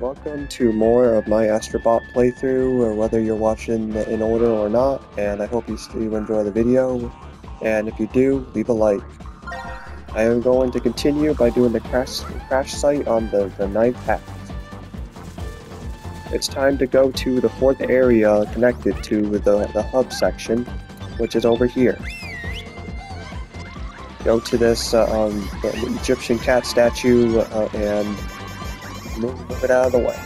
Welcome to more of my Astro Bot playthrough, or whether you're watching in order or not, and I hope you, you enjoy the video, and if you do, leave a like. I am going to continue by doing the crash, crash site on the, the ninth path. It's time to go to the fourth area connected to the, the hub section, which is over here. Go to this uh, um, Egyptian cat statue uh, and move it out of the way.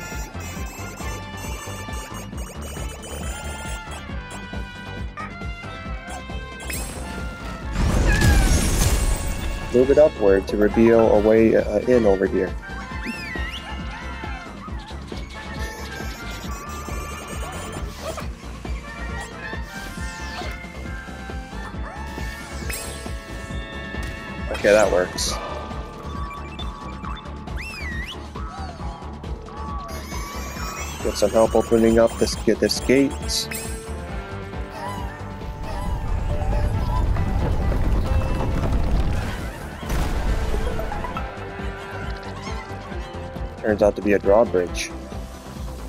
Move it upward to reveal a way uh, in over here. Okay, that works. Some help opening up this this. Turns out to be a drawbridge.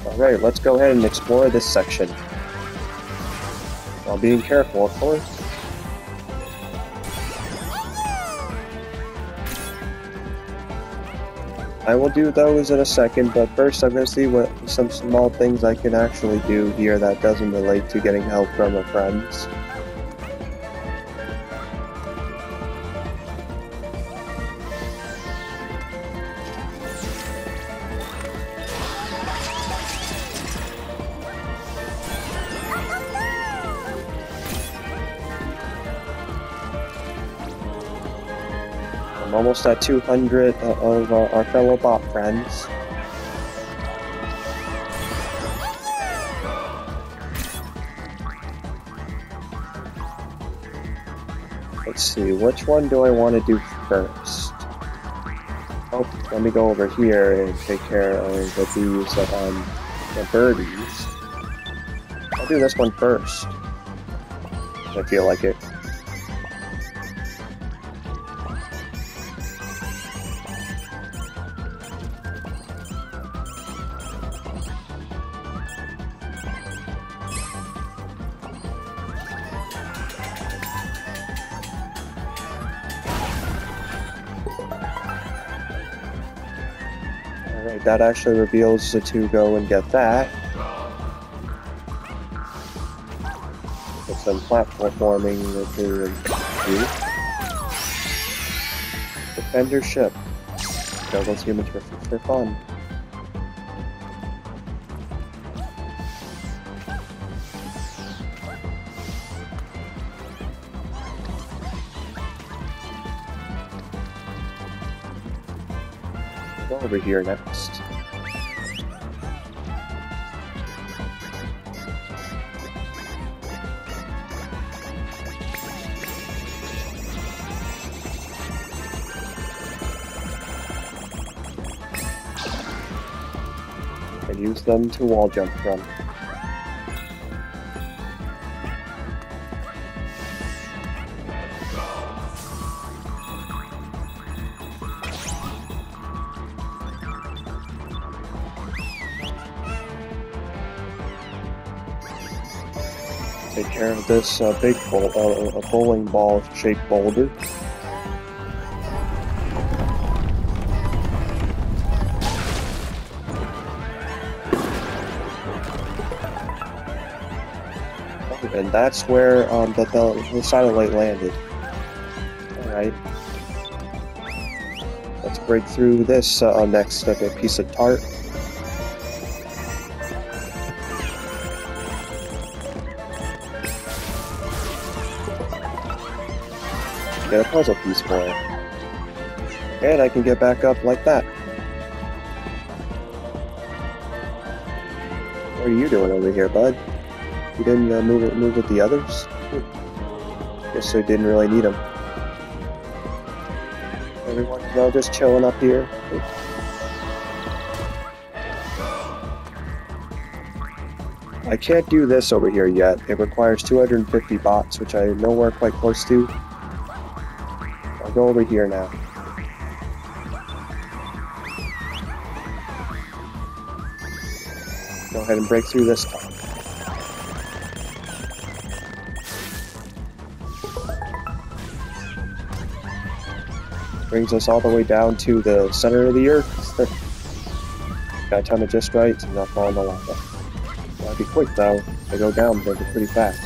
Alright, let's go ahead and explore this section. While being careful, of course. I will do those in a second, but first I'm going to see what some small things I can actually do here that doesn't relate to getting help from my friends. I'm almost at 200 of uh, our fellow bot friends. Let's see, which one do I want to do first? Oh, let me go over here and take care of the bees, um, the birdies. I'll do this one first. I feel like it. Alright, that actually reveals the to go and get that. Get some platforming to do. Defend your ship. Those humans for, for fun. Go over here next. And use them to wall jump from. Of this uh, big bowl, uh, a bowling ball shaped boulder. And that's where um, the, the, the satellite landed. Alright. Let's break through this uh, next uh, piece of tart. Get a puzzle piece for it. And I can get back up like that. What are you doing over here, bud? You didn't uh, move, move with the others? Guess I didn't really need them. Everyone's all just chilling up here. I can't do this over here yet. It requires 250 bots, which I know we're quite close to. Go over here now. Go ahead and break through this. Brings us all the way down to the center of the earth. Gotta time it just right to not fall in the lava. Gotta be quick though. They go down, they go pretty fast.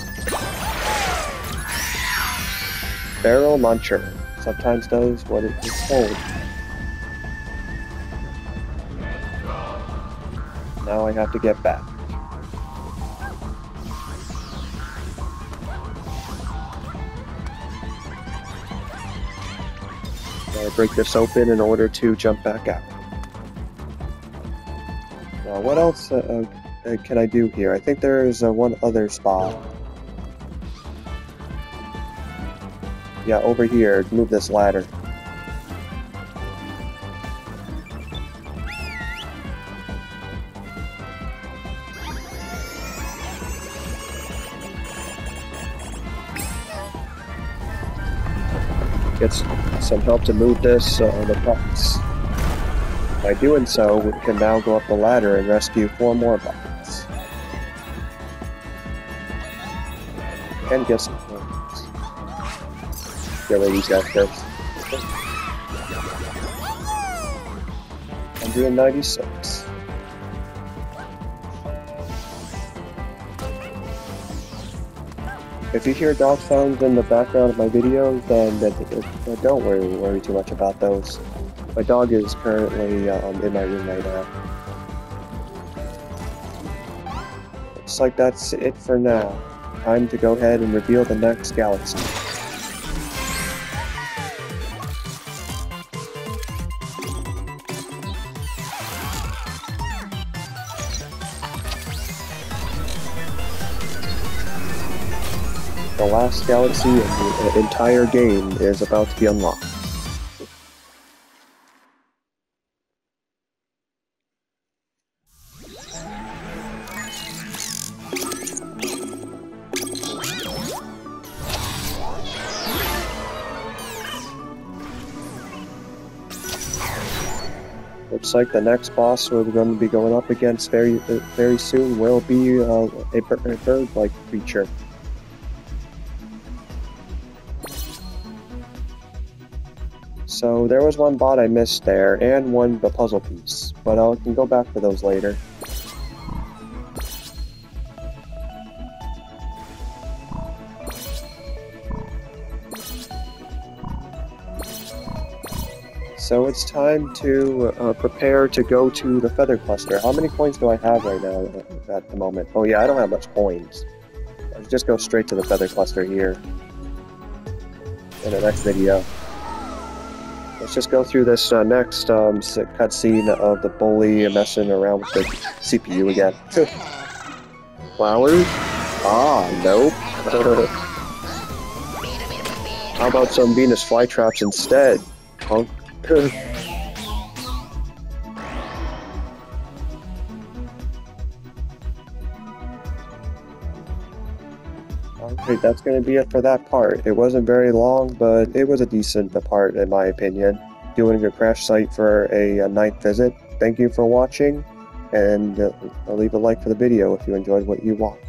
Barrel Muncher sometimes does what it is told. Now I have to get back. Gotta break this open in order to jump back out. Now, what else uh, uh, can I do here? I think there is uh, one other spot. Yeah, over here. Move this ladder. Get some help to move this uh, the buttons. By doing so, we can now go up the ladder and rescue four more buttons. And get some. Get these guys first. 196. If you hear dog sounds in the background of my videos, then don't worry, worry too much about those. My dog is currently um, in my room right now. Looks like that's it for now. Time to go ahead and reveal the next galaxy. The last galaxy in the entire game is about to be unlocked. Looks like the next boss we're going to be going up against very uh, very soon will be uh, a, a bird-like creature. So there was one bot I missed there, and one the puzzle piece, but I can go back for those later. So it's time to uh, prepare to go to the feather cluster. How many coins do I have right now at the moment? Oh yeah, I don't have much coins. Let's just go straight to the feather cluster here in the next video. Let's just go through this uh, next um, cutscene of the bully messing around with the CPU again. Flowers? Ah, nope. How about some Venus flytraps instead, punk? Alright, that's going to be it for that part. It wasn't very long, but it was a decent part in my opinion. Doing a crash site for a, a ninth visit. Thank you for watching, and uh, leave a like for the video if you enjoyed what you watched.